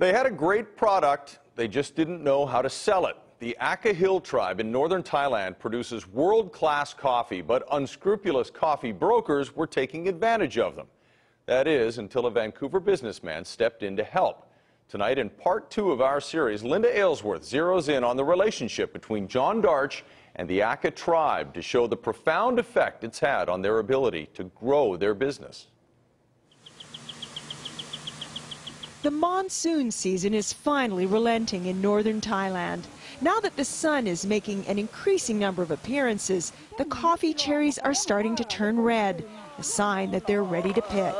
They had a great product, they just didn't know how to sell it. The Akha Hill tribe in northern Thailand produces world-class coffee, but unscrupulous coffee brokers were taking advantage of them. That is, until a Vancouver businessman stepped in to help. Tonight, in part two of our series, Linda Aylesworth zeroes in on the relationship between John Darch and the Akha tribe to show the profound effect it's had on their ability to grow their business. The monsoon season is finally relenting in northern Thailand. Now that the sun is making an increasing number of appearances, the coffee cherries are starting to turn red, a sign that they're ready to pick.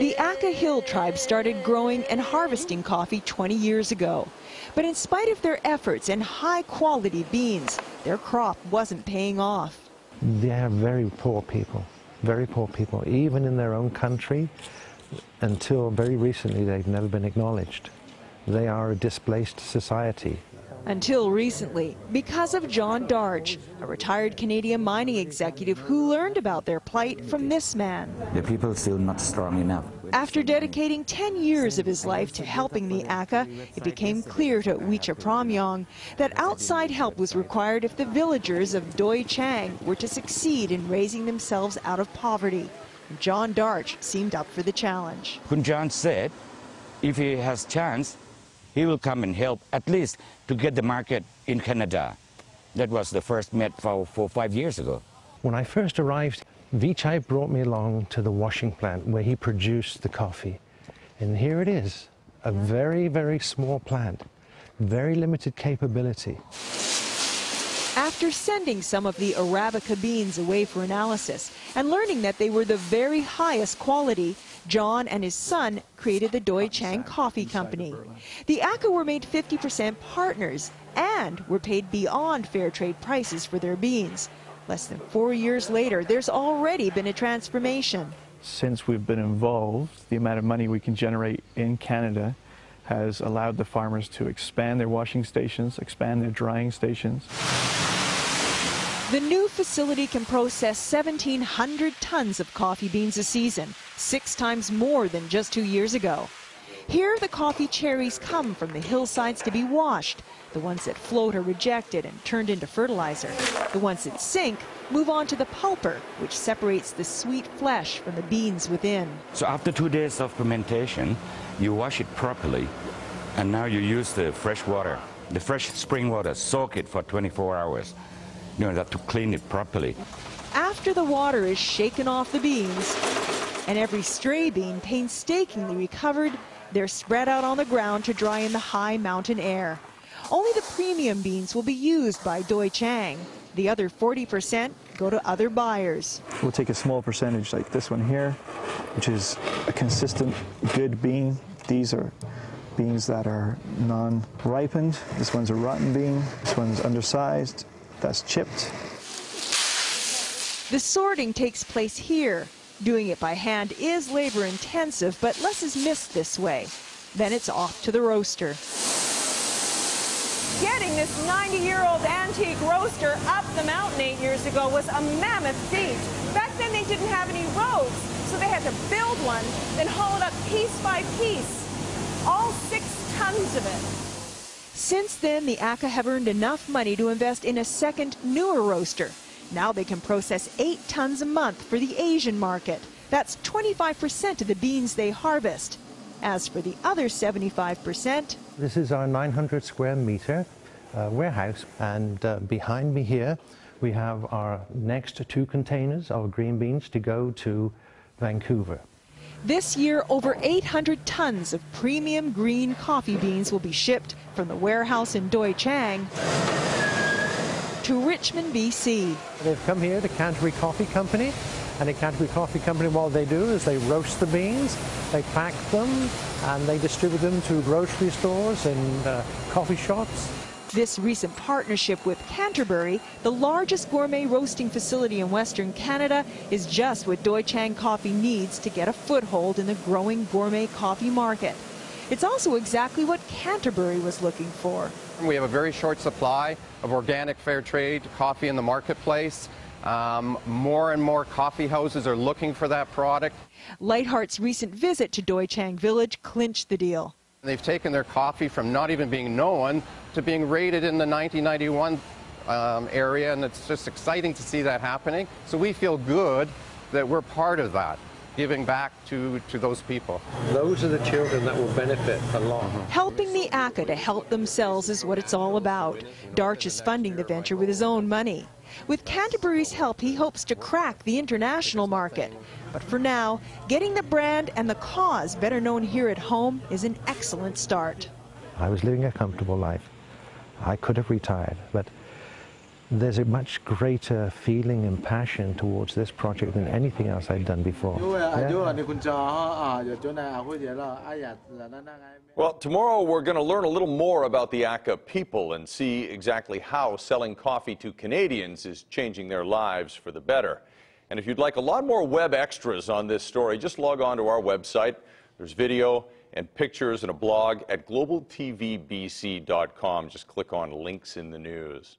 The Akha Hill tribe started growing and harvesting coffee 20 years ago. But in spite of their efforts and high quality beans, their crop wasn't paying off. They are very poor people very poor people, even in their own country. Until very recently, they've never been acknowledged. They are a displaced society. Until recently, because of John Darch, a retired Canadian mining executive who learned about their plight from this man. The people still not strong enough. After dedicating 10 years of his life to helping the Akha, it became clear to Wicha Promyong that outside help was required if the villagers of Doi Chaang were to succeed in raising themselves out of poverty. John Darch seemed up for the challenge. Kun John said if he has chance, he will come and help at least to get the market in Canada. That was the first met for, for five years ago. When I first arrived, Vichai brought me along to the washing plant where he produced the coffee. And here it is, a very, very small plant, very limited capability. After sending some of the Arabica beans away for analysis and learning that they were the very highest quality, John and his son created the Doi Chaang Coffee Company. The Akha were made 50% partners and were paid beyond fair trade prices for their beans. Less than four years later, there's already been a transformation. Since we've been involved, the amount of money we can generate in Canada has allowed the farmers to expand their washing stations, expand their drying stations. The new facility can process 1,700 tons of coffee beans a season, six times more than just two years ago. Here, the coffee cherries come from the hillsides to be washed. The ones that float are rejected and turned into fertilizer. The ones that sink move on to the pulper, which separates the sweet flesh from the beans within. So after two days of fermentation, you wash it properly, and now you use the fresh water, the fresh spring water, soak it for 24 hours you know, that to clean it properly. After the water is shaken off the beans and every stray bean painstakingly recovered, they're spread out on the ground to dry in the high mountain air. Only the premium beans will be used by Doi Chaang. The other 40% go to other buyers. We'll take a small percentage like this one here, which is a consistent good bean. These are beans that are non-ripened. This one's a rotten bean. This one's undersized that's chipped. The sorting takes place here. Doing it by hand is labor intensive, but less is missed this way. Then it's off to the roaster. Getting this 90-year-old antique roaster up the mountain eight years ago was a mammoth feat. Back then they didn't have any roads, so they had to build one, then haul it up piece by piece. All six tons of it. Since then, the Akha have earned enough money to invest in a second, newer roaster. Now they can process 8 tons a month for the Asian market. That's 25% of the beans they harvest. As for the other 75%, this is our 900 square meter uh, warehouse, and uh, behind me here we have our next two containers of green beans to go to Vancouver. This year, over 800 tons of premium green coffee beans will be shipped from the warehouse in Doi Chaang to Richmond, BC. They've come here, the Canterbury Coffee Company, and the Canterbury Coffee Company, what they do is they roast the beans, they pack them, and they distribute them to grocery stores and uh, coffee shops. This recent partnership with Canterbury, the largest gourmet roasting facility in Western Canada, is just what Doi Chaang Coffee needs to get a foothold in the growing gourmet coffee market. It's also exactly what Canterbury was looking for. We have a very short supply of organic fair trade coffee in the marketplace. Um, more and more coffee houses are looking for that product. Lightheart's recent visit to Doi Chaang Village clinched the deal. They've taken their coffee from not even being known to being rated in the 1991 um, area, and it's just exciting to see that happening. So we feel good that we're part of that, giving back to, to those people. Those are the children that will benefit a lot. Helping the Akha to help themselves is what it's all about. Darch is funding the venture with his own money. With Canterbury's help, he hopes to crack the international market. But for now, getting the brand and the cause better known here at home is an excellent start. I was living a comfortable life. I could have retired, but there's a much greater feeling and passion towards this project than anything else I've done before. Yeah. Well, tomorrow we're going to learn a little more about the Akha people and see exactly how selling coffee to Canadians is changing their lives for the better. And if you'd like a lot more web extras on this story, just log on to our website. There's video and pictures and a blog at globaltvbc.com. Just click on links in the news.